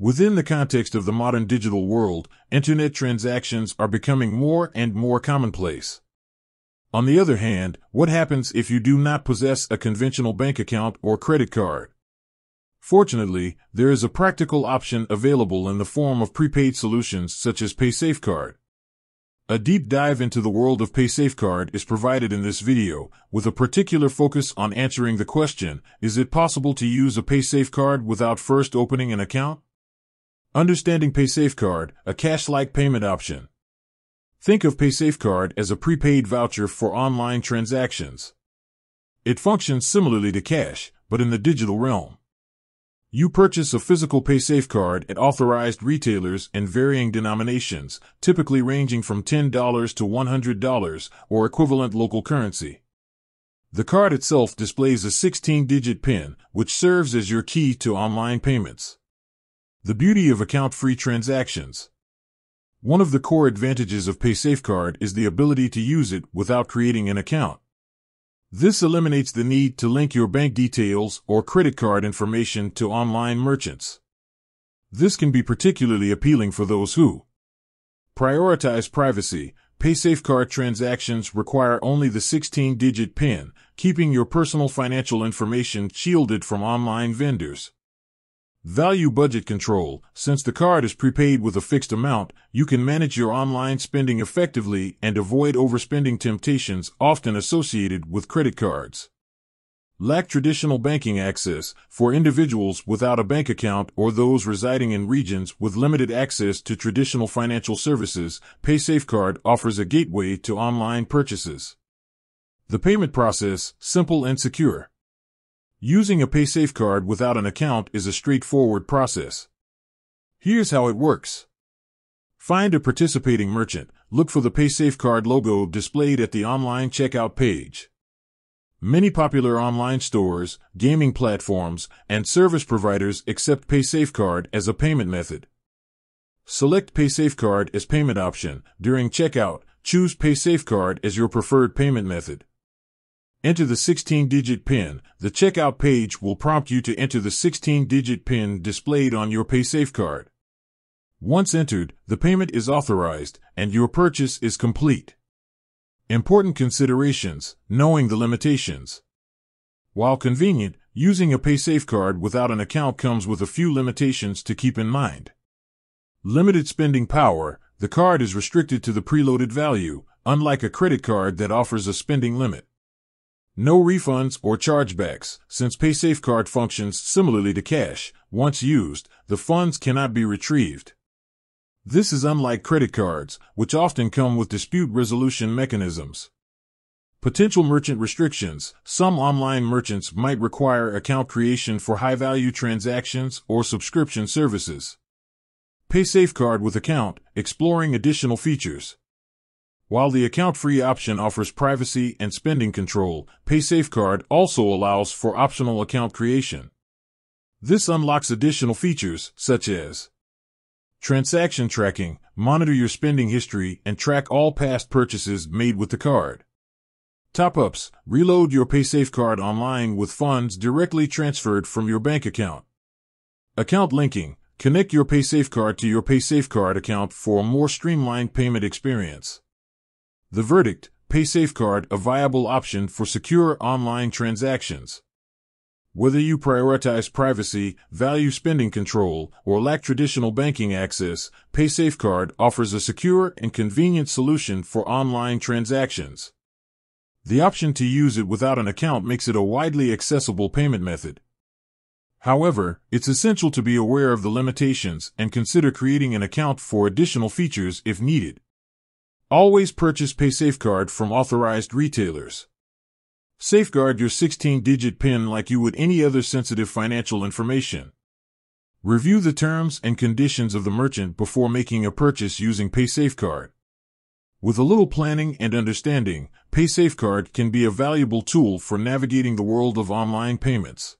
Within the context of the modern digital world, internet transactions are becoming more and more commonplace. On the other hand, what happens if you do not possess a conventional bank account or credit card? Fortunately, there is a practical option available in the form of prepaid solutions such as PaySafeCard. A deep dive into the world of PaySafeCard is provided in this video, with a particular focus on answering the question, is it possible to use a PaySafeCard without first opening an account? Understanding PaySafeCard, a cash-like payment option. Think of PaySafeCard as a prepaid voucher for online transactions. It functions similarly to cash, but in the digital realm. You purchase a physical PaySafeCard at authorized retailers in varying denominations, typically ranging from $10 to $100 or equivalent local currency. The card itself displays a 16-digit PIN, which serves as your key to online payments. The beauty of account-free transactions. One of the core advantages of PaySafeCard is the ability to use it without creating an account. This eliminates the need to link your bank details or credit card information to online merchants. This can be particularly appealing for those who prioritize privacy. PaySafeCard transactions require only the 16-digit PIN, keeping your personal financial information shielded from online vendors. Value budget control. Since the card is prepaid with a fixed amount, you can manage your online spending effectively and avoid overspending temptations often associated with credit cards. Lack traditional banking access for individuals without a bank account or those residing in regions with limited access to traditional financial services. PaySafeCard offers a gateway to online purchases. The payment process simple and secure. Using a PaySafeCard without an account is a straightforward process. Here's how it works. Find a participating merchant. Look for the PaySafeCard logo displayed at the online checkout page. Many popular online stores, gaming platforms, and service providers accept PaySafeCard as a payment method. Select PaySafeCard as payment option. During checkout, choose PaySafeCard as your preferred payment method. Enter the 16-digit PIN. The checkout page will prompt you to enter the 16-digit PIN displayed on your PaySafe card. Once entered, the payment is authorized and your purchase is complete. Important considerations, knowing the limitations. While convenient, using a PaySafe card without an account comes with a few limitations to keep in mind. Limited spending power, the card is restricted to the preloaded value, unlike a credit card that offers a spending limit. No refunds or chargebacks, since PaySafeCard functions similarly to cash. Once used, the funds cannot be retrieved. This is unlike credit cards, which often come with dispute resolution mechanisms. Potential merchant restrictions. Some online merchants might require account creation for high value transactions or subscription services. PaySafeCard with account, exploring additional features. While the account-free option offers privacy and spending control, PaySafeCard also allows for optional account creation. This unlocks additional features such as transaction tracking, monitor your spending history, and track all past purchases made with the card. Top-ups, reload your PaySafeCard online with funds directly transferred from your bank account. Account linking, connect your PaySafeCard to your PaySafeCard account for a more streamlined payment experience. The verdict, PaySafeCard, a viable option for secure online transactions. Whether you prioritize privacy, value spending control, or lack traditional banking access, PaySafeCard offers a secure and convenient solution for online transactions. The option to use it without an account makes it a widely accessible payment method. However, it's essential to be aware of the limitations and consider creating an account for additional features if needed. Always purchase PaySafeCard from authorized retailers. Safeguard your 16-digit PIN like you would any other sensitive financial information. Review the terms and conditions of the merchant before making a purchase using PaySafeCard. With a little planning and understanding, PaySafeCard can be a valuable tool for navigating the world of online payments.